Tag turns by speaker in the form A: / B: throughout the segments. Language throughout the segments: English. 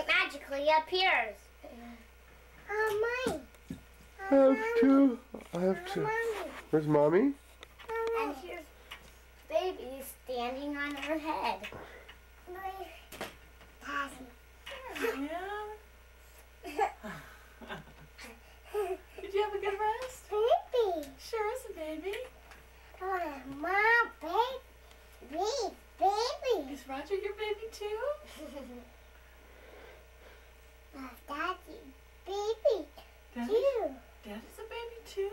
A: it magically appears.
B: Uh, oh, mine.
C: Uh, I have two. I have two.
B: Mommy.
C: Where's mommy?
A: Uh, and here's baby standing on her head.
D: Did you have a good rest?
B: Baby.
D: Sure is a baby.
B: Oh, my baby. Baby.
D: Is Roger your baby too?
B: Oh, Daddy. Baby.
D: Daddy,
B: You.
D: Daddy's a baby too?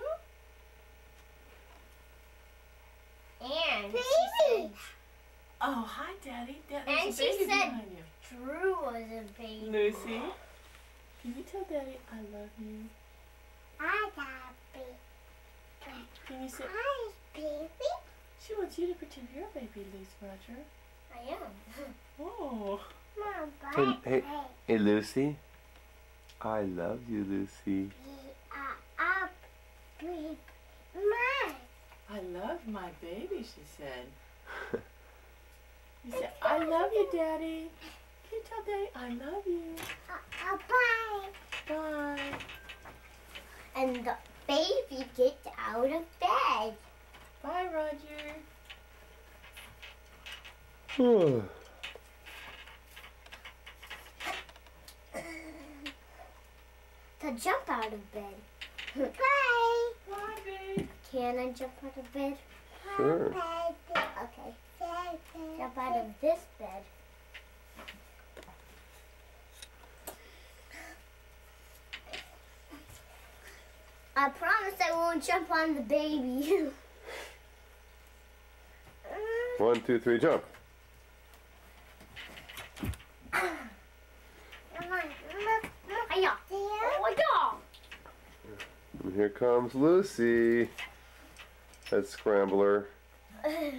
A: And
B: Baby.
A: she said
D: Oh, hi, Daddy. Daddy's
A: And
D: a
A: she
D: baby
A: said-
D: behind you.
A: Drew was a baby.
D: Lucy, can you tell Daddy I love you?
B: I got baby.
D: Can you say?
B: Hi, baby.
D: She wants you to pretend you're a baby, Lucy Roger.
A: I am.
D: Oh.
B: Mom,
C: Hey, hey. Hey, Lucy. I love you, Lucy.
B: We up. Baby. Mom.
D: I love my baby, she said. You said, I love you, Daddy. Can you tell Daddy I love you?
B: Uh, uh, bye.
D: Bye.
A: And the baby gets out of bed.
D: Bye, Roger.
A: To jump out of bed.
B: Bye.
A: Can I jump out of bed?
C: Sure.
A: Okay. Jump out of this bed. I promise I won't jump on the baby.
C: One, two, three, jump.
B: Come on. Look, look.
A: Hiya.
B: There.
A: Oh my god.
C: And here comes Lucy. That scrambler.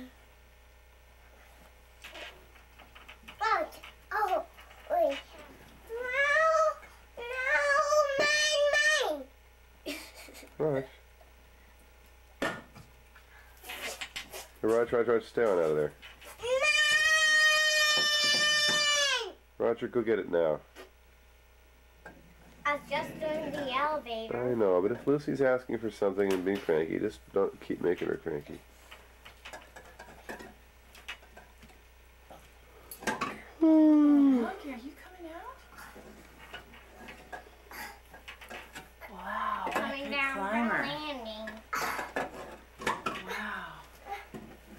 B: Oh, oh, wait. No, no, mine, mine.
C: Raj. Hey, Raj, Raj, Raj, stay on out of there. Roger, go get it now.
A: I just doing the elevator.
C: I know, but if Lucy's asking for something and being cranky, just don't keep making her cranky.
D: Monkey, are you coming out? Wow. what a
A: Coming
D: good
A: down from
D: climber.
A: landing.
D: Wow.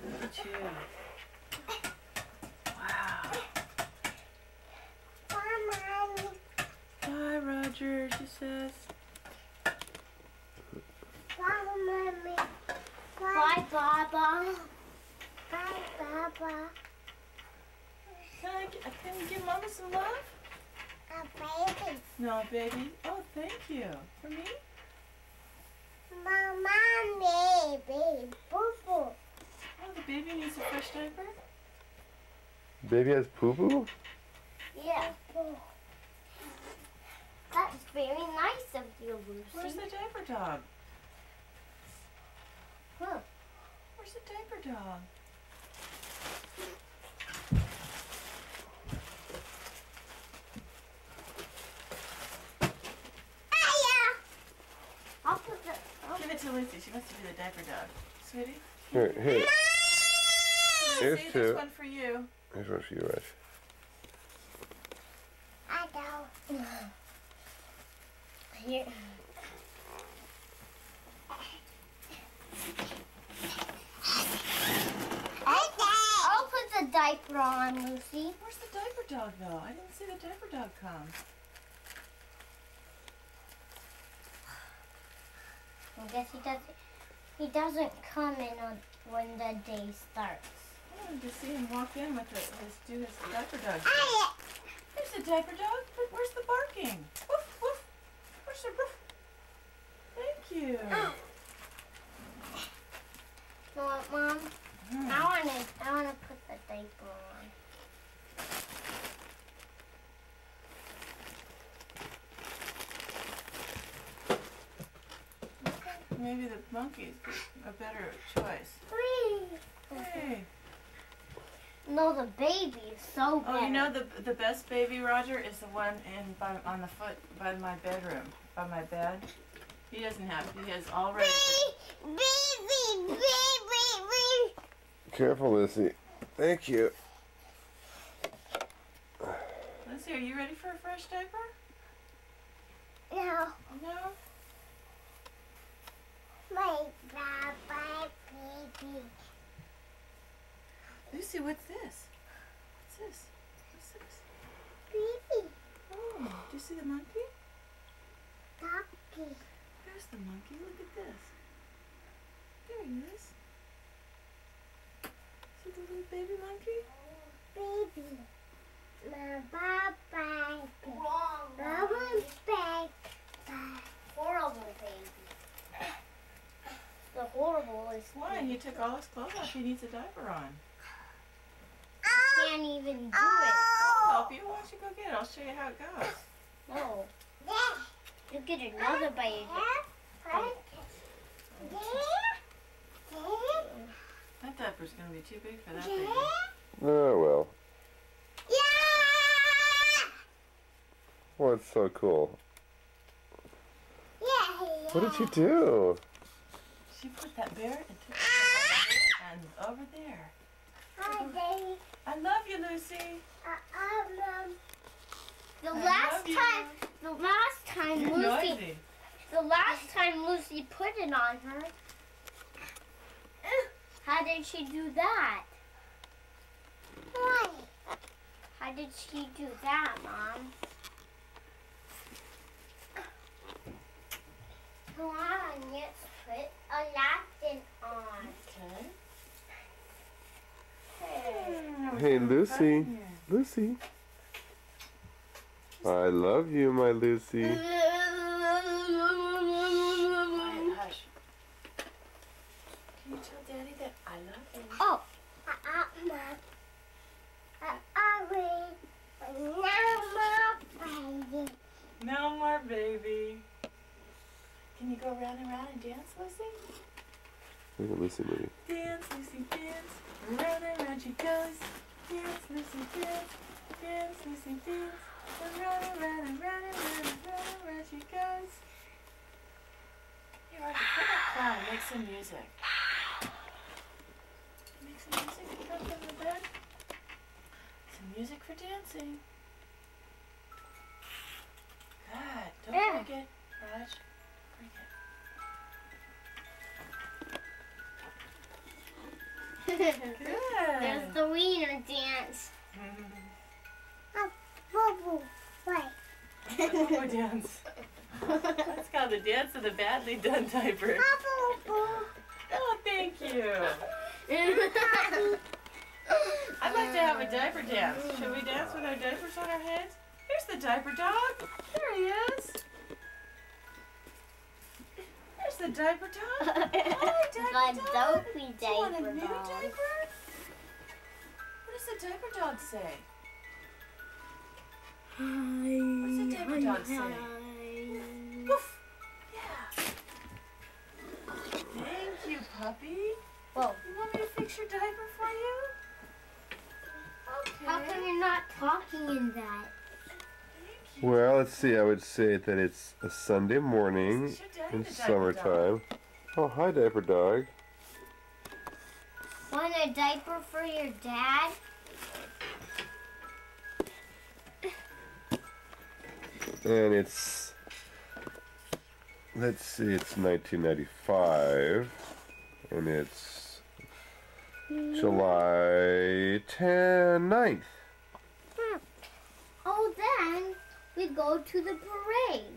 D: Look at you. Wow.
B: Bye, mommy.
D: Bye, Roger, she says.
B: Bye, mommy.
A: Bye, Baba.
B: Bye, Baba.
D: Can I, g- can you give Mama some love?
B: A baby.
D: No, baby. Oh, thank you. For me?
B: Mama, baby. Boo boo.
D: Oh, the baby needs a fresh diaper?
C: Baby has poo poo?
A: Yeah,
B: Boo.
A: that's very nice of you, Lucy.
D: Where's
A: Lucy.
D: the diaper dog?
A: Huh.
D: Where's the diaper dog?
B: Hiya.
A: I'll put the.
D: Give it to Lucy. She wants to be the diaper dog. Sweetie?
C: Here, here. Here's
D: Lucy,
C: two.
D: this one for you.
C: Here's one for you, Raj.
B: I know.
A: Here.
B: Okay.
A: I'll put the diaper on, Lucy.
D: Where's the diaper dog, though? I didn't see the diaper dog come.
A: I guess he doesn't. He doesn't come in on when the day starts.
D: I wanted to see him walk in with the, his, do his diaper dog. There's the diaper dog, but where's the barking? Woof, woof. Where's the woof? Thank you.
A: You know what, Mom?
D: Hmm.
A: I wanna. I wanna put the diaper on.
D: Maybe the monkey's a better choice.
B: Wee.
D: Hey,
A: No, the baby is so
D: Oh, you know the the best baby Roger is the one in by, on the foot by my bedroom, by my bed. He doesn't have. He has already.
B: Baby, baby, baby.
C: Careful, Lucy. Thank you.
D: Lucy, are you ready for a fresh diaper?
B: No,
D: No.
B: my baba baby.
D: Lucy, what's this? What's this? What's this?
B: Baby,
D: Oh, do you see the monkey?
B: doggy.
D: There's the monkey. Look at this. There he is. See the little baby monkey?
B: Baby. My baba baby.
A: Wrong.
B: Baba baby.
A: Horrible baby. The horrible is
D: Why? He took all his clothes off. He needs a diaper on.
A: Can't even do oh. it.
D: I'll help you. Why don't you go get it? I'll show you how it goes.
A: No. You get another baby.
D: That diaper's gonna be too big for that baby.
C: Oh well.
B: Yeah!
C: What's so cool?
B: Yeah!
C: What did you do?
D: She put that bear and took it and over there.
B: Hi, Daddy.
D: I love you, Lucy.
B: Uh, um,
A: The
D: I
A: last
D: love you.
A: time, the last time
D: You're
A: Lucy,
D: noisy.
A: the last time Lucy put it on her. How did she do that?
B: why?
A: How did she do that, Mom? Come on, let's put a Aladdin on.
D: Okay.
C: Hey, Lucy. Lucy. I love you, my Lucy.
D: Quiet, hush. Can you tell Daddy that I love him?
A: Oh,
B: Mom. Wait. Now, Mom, baby.
D: No more, baby. Can you go round and round and dance, Lucy?
C: Look at Lucy movie.
D: Dance, Lucy, dance. Round and round she goes. Dance, Lucy, dance. Dance, Lucy, dance. And round and round and round and round and round and round she goes. Hey, Roger, put that clown and make some music. Make some music. Get up on the bed. Some music for dancing. Good. Don't
A: Yeah.
D: break it, Raj.
A: There's the wiener dance.
B: Boo-boo. Wait.
D: Boo dance. That's called the dance of the badly done diaper.
B: Boo-boo.
D: Oh, thank you. I'd like to have a diaper dance. Should we dance with our diapers on our heads? Here's the diaper dog. There he is. The diaper dog. Hi, oh, diaper
A: the
D: dog. Do you want a
A: diaper
D: new diaper? What does the diaper dog say? Hi. What's the diaper dog say? Woof. Yeah. Thank you, puppy.
A: Whoa.
D: You want me to fix your diaper for you? Okay.
A: How come you're not talking in that?
D: Thank you.
C: Well, let's see. I would say that it's a Sunday morning
D: Is your daddy
C: in
D: the diaper dog?
C: summertime. Oh, hi, diaper dog.
A: Want a diaper for your dad?
C: And it's, let's see, it's 1995. And it's mm. July 10, 9th.
A: Oh, then we go to the parade.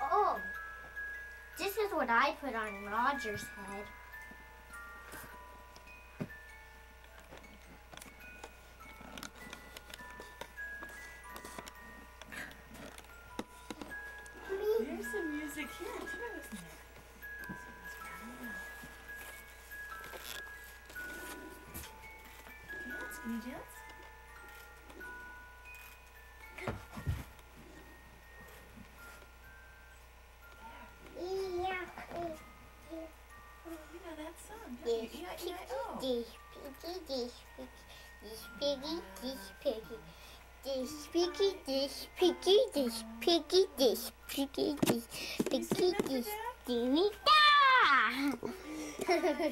A: Oh, this is what I put on Roger's head. Piggy, dish piggy, dish piggy, dish piggy, dish piggy, dish piggy, dish piggy, dish
D: sing
A: piggy,
D: that
A: dish
D: to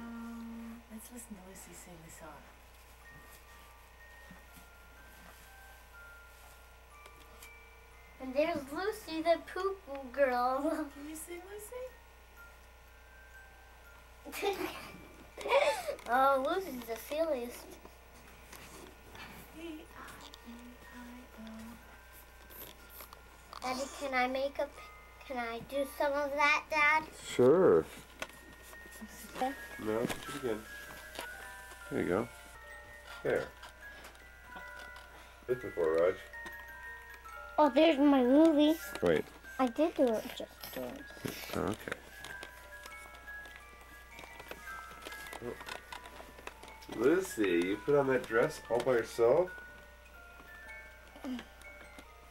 A: piggy,
D: let's listen to Lucy sing the song.
A: And there's Lucy the poo poo girl.
D: Can you sing, Lucy?
A: oh, Lucy's the silliest.
D: E-I-E-I-O.
A: Daddy, can I make a? Can I do some of that, Dad?
C: Sure. No, push it again. There you go. There. This before, Raj.
A: Oh, there's my movie.
C: Wait.
A: I did do it just once.
C: Oh, okay. Oh. Lucy, you put on that dress all by yourself?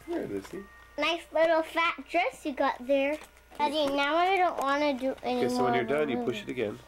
C: Here, Lucy.
A: Nice little fat dress you got there. Daddy, now I don't want to do any
C: Okay, so when you're done, you push it again.